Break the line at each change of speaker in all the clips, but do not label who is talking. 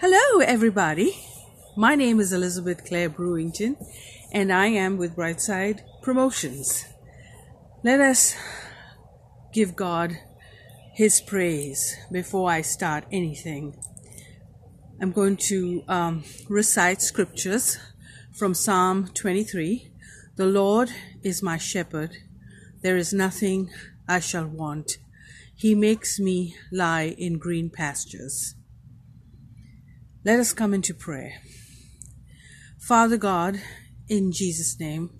Hello, everybody. My name is Elizabeth Clare Brewington, and I am with Brightside Promotions. Let us give God His praise before I start anything. I'm going to um, recite scriptures from Psalm 23. The Lord is my shepherd, there is nothing I shall want. He makes me lie in green pastures. Let us come into prayer. Father God, in Jesus' name,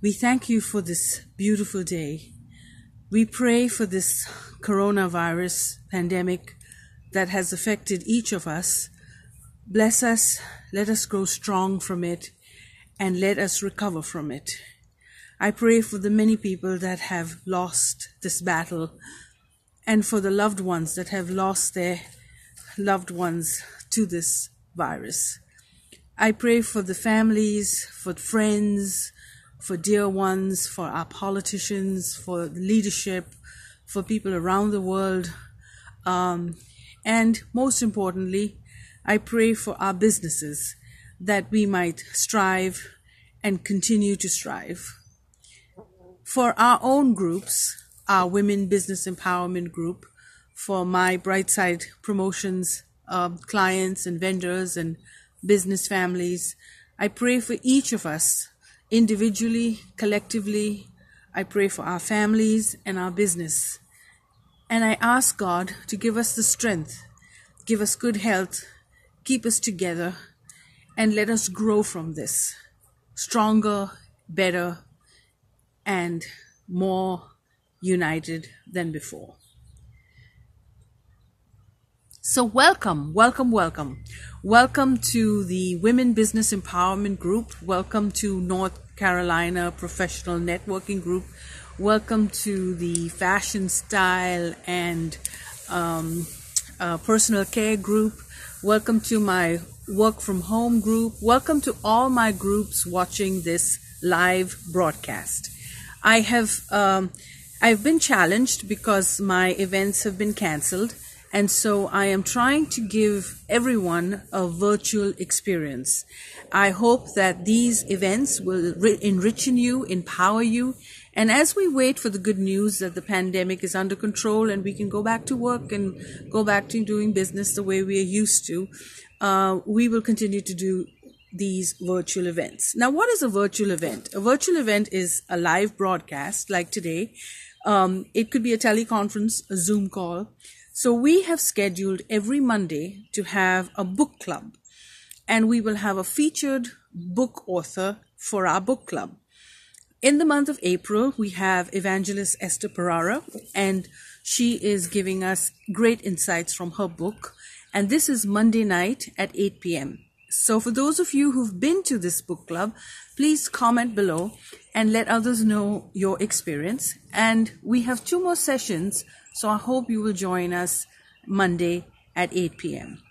we thank you for this beautiful day. We pray for this coronavirus pandemic that has affected each of us. Bless us, let us grow strong from it, and let us recover from it. I pray for the many people that have lost this battle and for the loved ones that have lost their loved ones to this virus. I pray for the families, for friends, for dear ones, for our politicians, for leadership, for people around the world. Um, and most importantly, I pray for our businesses that we might strive and continue to strive. For our own groups, our Women Business Empowerment Group, for my Brightside Promotions um, clients and vendors and business families. I pray for each of us individually, collectively. I pray for our families and our business. And I ask God to give us the strength, give us good health, keep us together, and let us grow from this stronger, better, and more united than before. So, welcome, welcome, welcome. Welcome to the Women Business Empowerment Group. Welcome to North Carolina Professional Networking Group. Welcome to the Fashion Style and um, uh, Personal Care Group. Welcome to my Work from Home group. Welcome to all my groups watching this live broadcast. I have um, I've been challenged because my events have been cancelled and so I am trying to give everyone a virtual experience. I hope that these events will enrich you, empower you. And as we wait for the good news that the pandemic is under control and we can go back to work and go back to doing business the way we are used to, uh, we will continue to do these virtual events. Now, what is a virtual event? A virtual event is a live broadcast like today. Um, it could be a teleconference, a Zoom call so we have scheduled every Monday to have a book club and we will have a featured book author for our book club. In the month of April, we have evangelist Esther Perara and she is giving us great insights from her book. And this is Monday night at 8 p.m. So for those of you who've been to this book club, please comment below and let others know your experience. And we have two more sessions so I hope you will join us Monday at 8 p.m.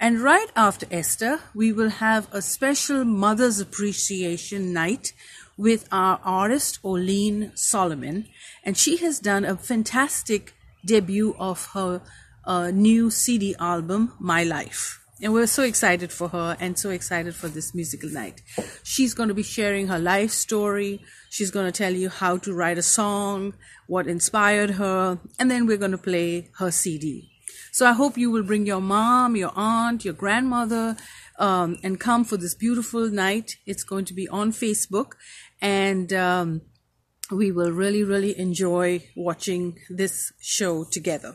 And right after Esther, we will have a special Mother's Appreciation Night with our artist, Oline Solomon. And she has done a fantastic debut of her uh, new CD album, My Life. And we're so excited for her and so excited for this musical night. She's going to be sharing her life story. She's going to tell you how to write a song, what inspired her, and then we're going to play her CD. So I hope you will bring your mom, your aunt, your grandmother, um, and come for this beautiful night. It's going to be on Facebook, and um, we will really, really enjoy watching this show together.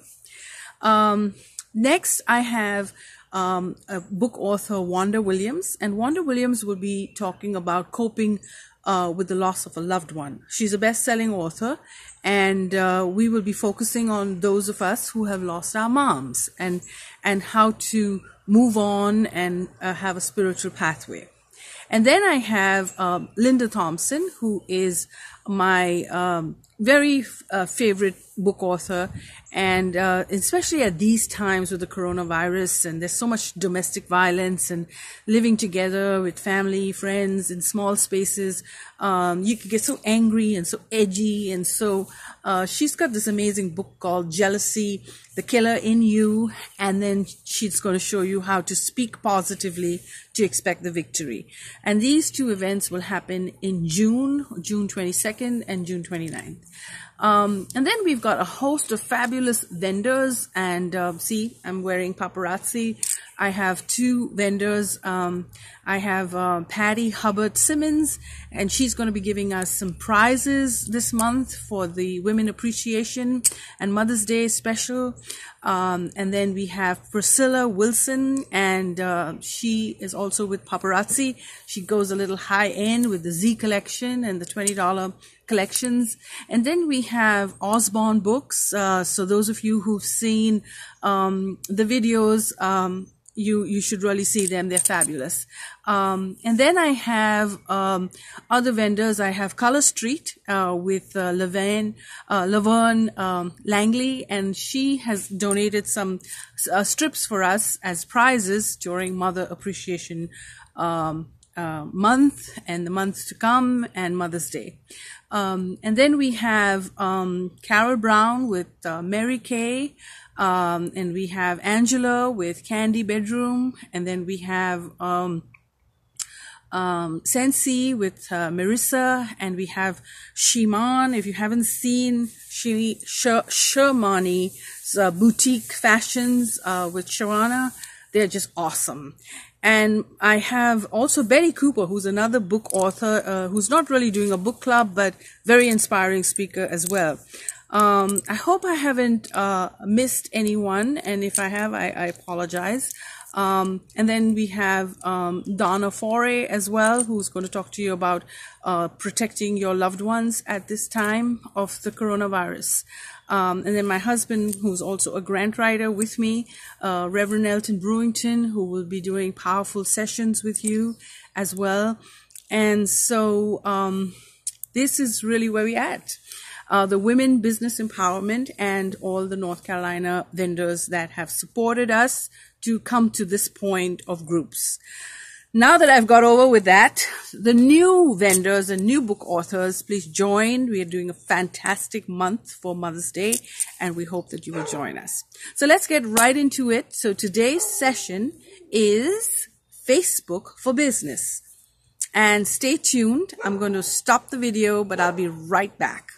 Um, next, I have um, a book author, Wanda Williams, and Wanda Williams will be talking about coping uh, with the loss of a loved one. She's a best selling author, and uh, we will be focusing on those of us who have lost our moms and, and how to move on and uh, have a spiritual pathway. And then I have um, Linda Thompson, who is my um, very uh, favorite book author, and uh, especially at these times with the coronavirus, and there's so much domestic violence and living together with family, friends in small spaces, um, you can get so angry and so edgy, and so uh, she's got this amazing book called Jealousy: The Killer in You, and then she's going to show you how to speak positively to expect the victory. And these two events will happen in June, June 22nd and June 29th. Um, and then we've got a host of fabulous vendors. And uh, see, I'm wearing paparazzi. I have two vendors. Um, I have uh, Patty Hubbard Simmons, and she's going to be giving us some prizes this month for the Women Appreciation and Mother's Day special. Um, and then we have Priscilla Wilson, and uh, she is also with Paparazzi. She goes a little high end with the Z collection and the $20 collections. And then we have Usborne Books. Uh, so those of you who've seen um, the videos, um, you you should really see them. They're fabulous. Um, and then I have um, other vendors. I have Color Street uh, with uh, Laverne, uh, Laverne um, Langley, and she has donated some uh, strips for us as prizes during Mother Appreciation um, uh, Month and the months to come and Mother's Day. Um, and then we have um, Carol Brown with uh, Mary Kay. Um, and we have Angela with Candy Bedroom, and then we have um, um, Scentsy with uh, Marissa, and we have Shiman. If you haven't seen Shi Shermani's uh, boutique fashions uh, with Sharana, they're just awesome. And I have also Betty Cooper, who's another book author, uh, who's not really doing a book club, but very inspiring speaker as well. Um, I hope I haven't uh, missed anyone, and if I have, I, I apologize. Um, and then we have um, Donna Foray as well, who's going to talk to you about uh, protecting your loved ones at this time of the coronavirus. Um, and then my husband, who's also a grant writer with me, uh, Reverend Elton Brewington, who will be doing powerful sessions with you as well. And so um, this is really where we're at uh, the Women Business Empowerment, and all the North Carolina vendors that have supported us to come to this point of groups. Now that I've got over with that, the new vendors and new book authors, please join. We are doing a fantastic month for Mother's Day, and we hope that you will join us. So let's get right into it. So today's session is Facebook for Business. And stay tuned. I'm going to stop the video, but I'll be right back.